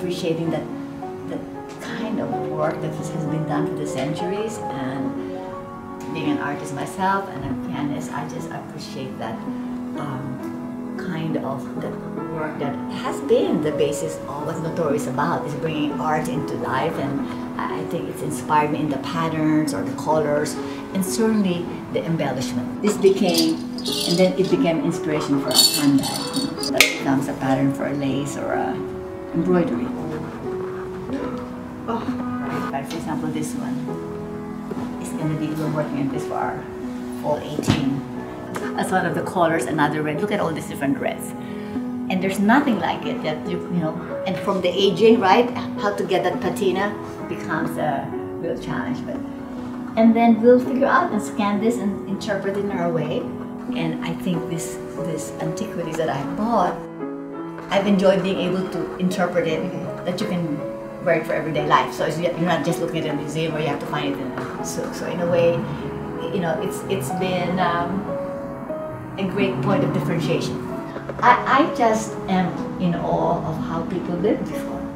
appreciating that the kind of work that has been done for the centuries and being an artist myself and a pianist, I just appreciate that um, kind of work that has been the basis of what Natori is about, is bringing art into life and I think it's inspired me in the patterns or the colors and certainly the embellishment. This became, and then it became inspiration for a handbag. Pattern for a lace or a embroidery. Oh, for example, this one is going to be, we're working on this for our fall 18. That's one of the colors, another red. Look at all these different reds. And there's nothing like it that you, you know, and from the aging, right? How to get that patina becomes a real challenge. But and then we'll figure out and scan this and interpret it in our way. And I think this this antiquities that I bought, I've enjoyed being able to interpret it that you can wear it for everyday life. So you're not just looking at a museum where you have to find it in a so so in a way, you know, it's it's been um, a great point of differentiation. I, I just am in awe of how people lived before.